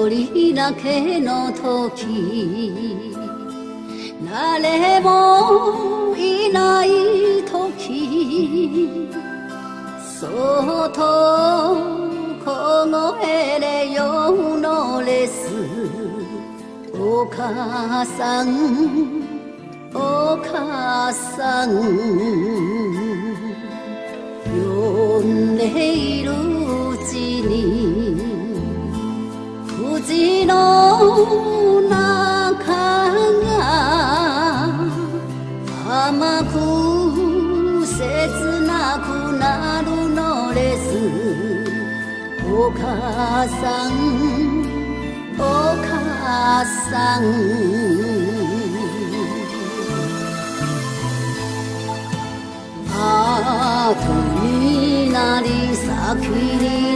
一人だけの時誰もいない時そっと凍えれよのレスお母さんお母さん呼んでいる。の中が甘く切なくなるのです。お母さんお母さん。後になり先に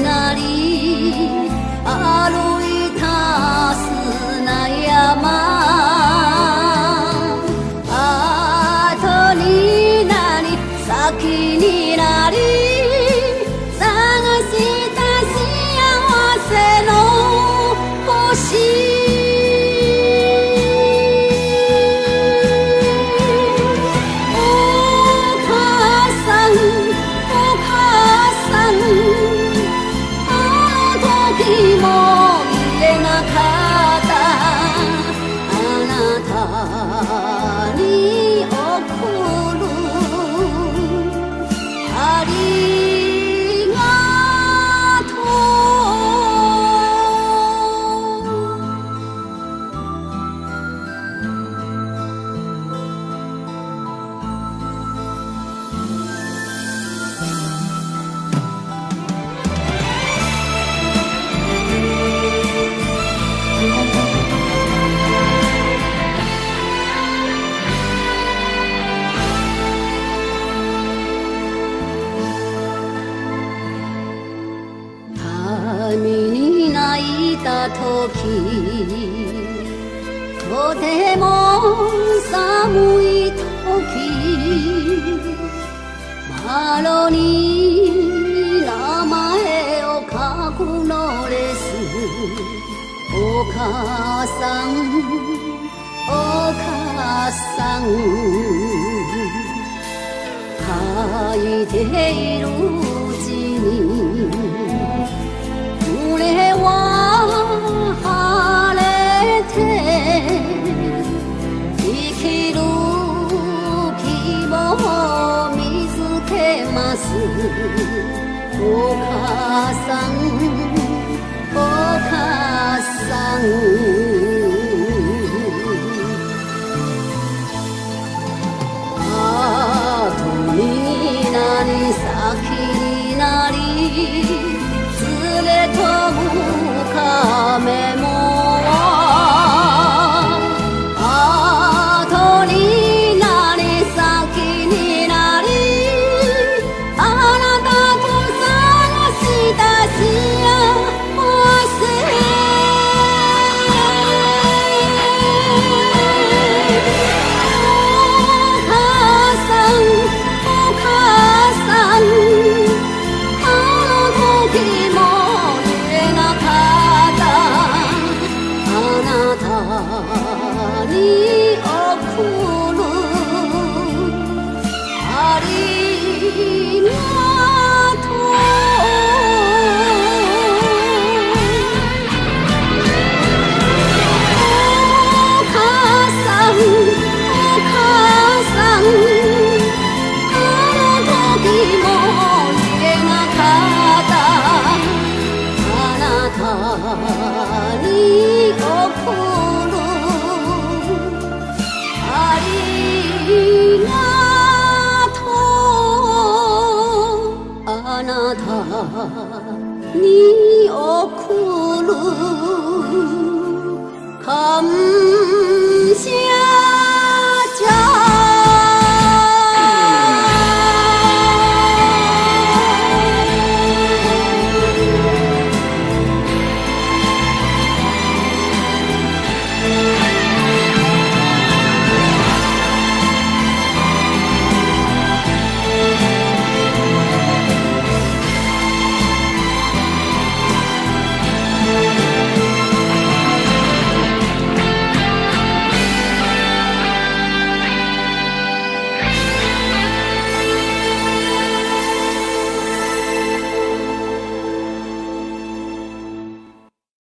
とても寒い時窓に名前を書くのです。お母さんお母さん。書いているうちにお母さんお母さん。後になり先になり。